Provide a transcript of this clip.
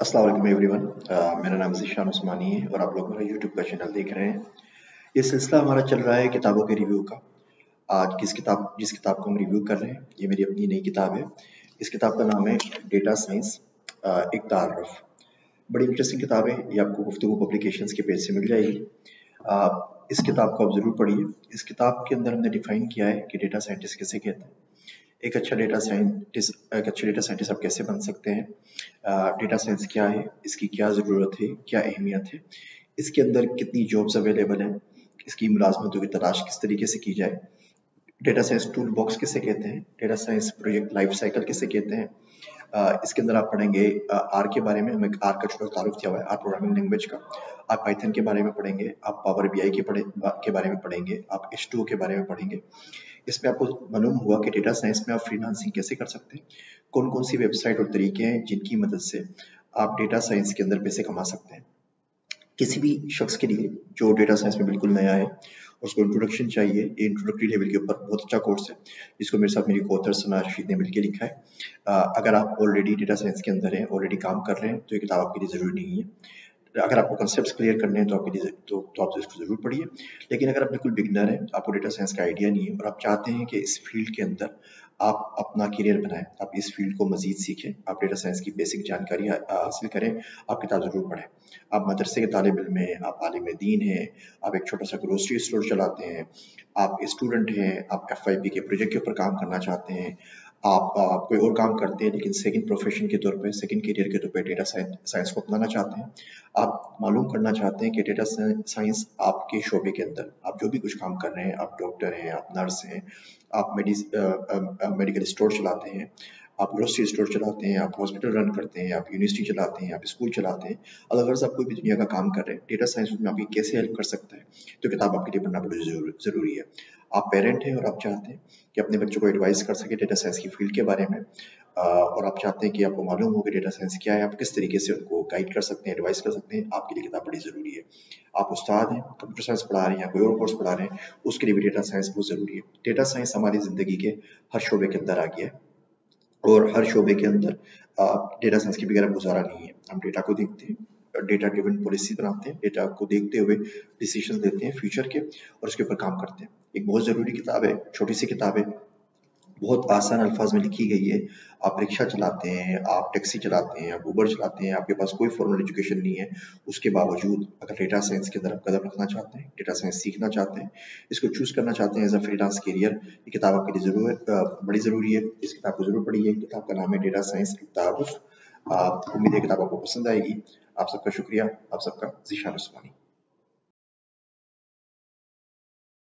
السلام علیکم every one میرا نام ذیشان عثمانی ہے اور آپ لوگ میرا یوٹیوب کا چینل دیکھ رہے ہیں۔ یہ سلسلہ ہمارا چل رہا ہے کتابوں کے ریویو کا۔ آج کس کتاب، جس کتاب کو ہم ریویو کر رہے ہیں، یہ میری اپنی نئی کتاب ہے۔ اس کتاب کا نام ہے ڈیٹا سائنس ایک تعارف بڑی انٹرسٹنگ کتاب ہے۔ یہ آپ کو گفتگو پبلیکیشنز کے پیج سے مل جائے گی۔ اس کتاب کو آپ ضرور پڑھیے۔ اس کتاب کے اندر ہم نے ڈیفائن کیا ہے کہ ڈیٹا سائنٹسٹ کسے کہتے ہیں۔ ایک اچھا ڈیٹا سائنٹسٹ ایک اچھے ڈیٹا سائنٹسٹ آپ کیسے بن سکتے ہیں؟ ڈیٹا سائنس کیا ہے؟ اس کی کیا ضرورت ہے؟ کیا اہمیت ہے؟ اس کے اندر کتنی جابس اویلیبل ہیں؟ اس کی ملازمتوں کی تلاش کس طریقے سے کی جائے؟ ڈیٹا سائنس ٹول باکس کسے کہتے ہیں؟ Data science project life cycle کسے کہتے ہیں؟ اس کے اندر آپ پڑھیں گے آر کے بارے میں ہمیں آر کا چھوٹا تعارف دیا ہوا ہے آر پروگرامنگ لینگویج کا۔ آپ پائتھن کے بارے میں پڑھیں گے، آپ پاور بی آئی کے بارے میں پڑھیں گے، آپ ایچ ٹو کے بارے میں پڑھیں گے۔ اس میں آپ کو معلوم ہوا کہ ڈیٹا سائنس میں آپ فری لانسنگ کیسے کر سکتے ہیں؟ کون کون سی ویب سائٹ اور طریقے ہیں جن کی مدد سے آپ ڈیٹا سائنس کے اندر پیسے کما سکتے ہیں؟ کسی بھی شخص کے لیے جو ڈیٹا سائنس میں بالکل نیا ہے، اس کو انٹروڈکشن چاہیے۔ یہ انٹروڈکٹری لیول کے اوپر بہت اچھا کورس ہے۔ جس کو میرے ساتھ میری کوتر سنا رشید نے مل کے لکھا ہے۔ اگر آپ آلریڈی ڈیٹا سائنس کے اندر ہیں آلریڈی کام کر رہے ہیں، تو یہ کتاب آپ کے لیے ضروری نہیں ہے۔ اگر آپ کو کنسیپٹس کلیئر کرنے ہیں تو آپ کے لیے تو, تو آپ اس کو ضرور پڑھیے۔ لیکن اگر آپ بالکل بگنر ہیں آپ کو ڈیٹا سائنس کا آئیڈیا نہیں ہے اور آپ چاہتے ہیں کہ اس فیلڈ کے اندر آپ اپنا کیریئر بنائیں آپ اس فیلڈ کو مزید سیکھیں آپ ڈیٹا سائنس کی بیسک جانکاری حاصل کریں آپ کتاب ضرور پڑھیں۔ آپ مدرسے کے طالب علم ہیں آپ عالم دین ہیں آپ ایک چھوٹا سا گروسری اسٹور چلاتے ہیں آپ اسٹوڈنٹ ہیں آپ ایف آئی پی کے پروجیکٹ کے اوپر کام کرنا چاہتے ہیں آپ آپ کوئی اور کام کرتے ہیں لیکن سیکنڈ پروفیشن کے طور پہ سیکنڈ کیریئر کے طور پہ ڈیٹا سائنس کو اپنانا چاہتے ہیں، آپ معلوم کرنا چاہتے ہیں کہ ڈیٹا سائنس آپ کے شعبے کے اندر، آپ جو بھی کچھ کام کر رہے ہیں، آپ ڈاکٹر ہیں، آپ نرس ہیں، آپ میڈیکل اسٹور چلاتے ہیں آپ گروسری اسٹور چلاتے ہیں، آپ ہاسپٹل رن کرتے ہیں، آپ یونیورسٹی چلاتے ہیں، آپ اسکول چلاتے ہیں اگر آپ کوئی بھی دنیا کا کام کر رہے ہیں۔ ڈیٹا سائنس میں آپ کی کیسے ہیلپ کر سکتا ہے؟ تو کتاب آپ کے لیے پڑھنا بڑی ضروری ہے۔ آپ پیرنٹ ہیں اور آپ چاہتے ہیں کہ اپنے بچوں کو ایڈوائز کر سکے ڈیٹا سائنس کی فیلڈ کے بارے میں۔ اور آپ چاہتے ہیں کہ آپ کو معلوم ہو کہ ڈیٹا سائنس کیا ہے، آپ کس طریقے سے ان کو گائڈ کر سکتے ہیں ایڈوائز کر سکتے ہیں، آپ کے لیے کتاب بڑی ضروری ہے۔ آپ استاد ہیں کمپیوٹر سائنس پڑھا رہے ہیں یا کوئی اور کورس پڑھا رہے ہیں، اس کے لیے بھی ڈیٹا سائنس بہت ضروری ہے۔ ڈیٹا سائنس ہماری زندگی کے ہر شعبے کے اندر آ گیا ہے۔ اور ہر شعبے کے اندر ڈیٹا سائنس کے بغیر گزارا نہیں ہے۔ ہم ڈیٹا کو دیکھتے ہیں ڈیٹا ڈریون پالیسی بناتے ہیں۔ ڈیٹا کو دیکھتے ہوئے ڈیسیشن دیتے ہیں فیوچر کے، اور اس کے اوپر کام کرتے ہیں۔ ایک بہت ضروری کتاب ہے، چھوٹی سی کتاب ہے۔ بہت آسان الفاظ میں لکھی گئی ہے۔ آپ رکشہ چلاتے ہیں، آپ ٹیکسی چلاتے ہیں، آپ اوبر چلاتے ہیں، آپ کے پاس کوئی فارمل ایجوکیشن نہیں ہے۔ اس کے باوجود اگر ڈیٹا سائنس کے اندر آپ قدم رکھنا چاہتے ہیں ڈیٹا سائنس سیکھنا چاہتے ہیں، اس کو چوز کرنا چاہتے ہیں as a freelance career یہ کتاب آپ کے لیے ضرور بڑی ضروری ہے۔ اس کتاب کو ضرور پڑھیے۔ کتاب کا نام ہے ڈیٹا سائنس تعارف امید ہے کتاب آپ کو پسند آئے گی۔ آپ سب کا شکریہ۔ آپ سب کا ذیشان عثمانی۔